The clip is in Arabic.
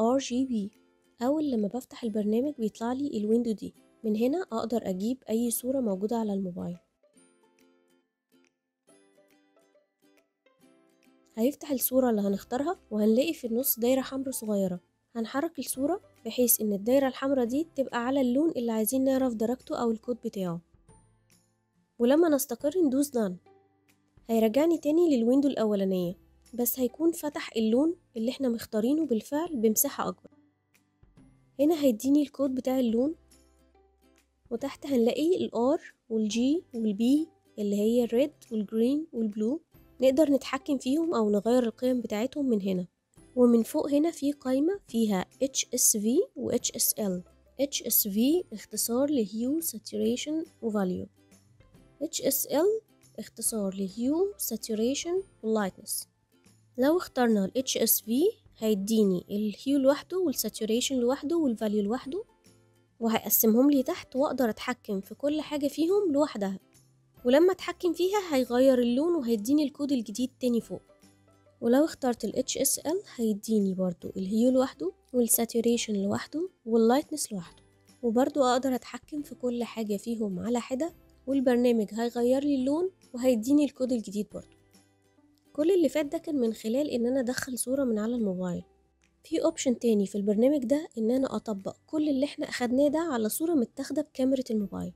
RGB أول لما بفتح البرنامج بيطلع لي ال window دي. من هنا أقدر أجيب أي صورة موجودة على الموبايل. هيفتح الصورة اللي هنختارها وهنلاقي في النص دايرة حمراء صغيرة. هنحرك الصورة بحيث إن الدايرة الحمراء دي تبقى على اللون اللي عايزين نعرف درجته أو الكود بتاعه. ولما نستقر ندوس done هيرجعني تاني لل window الأولانية بس هيكون فتح اللون اللي إحنا مختارينه بالفعل بمساحة أكبر. هنا هيديني الكود بتاع اللون وتحت هنلاقي ال R وال G وال B اللي هي ال red وال green وال blue نقدر نتحكم فيهم أو نغير القيم بتاعتهم من هنا. ومن فوق هنا في قائمة فيها HSV و HSL HSV اختصار ل hue saturation و value HSL اختصار ل hue saturation و lightness. لو اخترنا ال HSV هيديني ال hue لوحده وال saturation لوحده وال value لوحده وهيقسمهم لي تحت وأقدر أتحكم في كل حاجة فيهم لوحدها. ولما أتحكم فيها هيغير اللون وهيديني الكود الجديد تاني فوق. ولو اخترت ال HSL هيديني برضو ال hue لوحده وال saturation لوحده وال lightness لوحده. وبرضو أقدر أتحكم في كل حاجة فيهم على حدة والبرنامج هيغير لي اللون وهيديني الكود الجديد برضو كل اللي فات ده كان من خلال إن أنا أدخل صورة من على الموبايل. في option تاني في البرنامج ده إن أنا أطبق كل اللي إحنا أخدناه ده على صورة متاخدة بكاميرا الموبايل.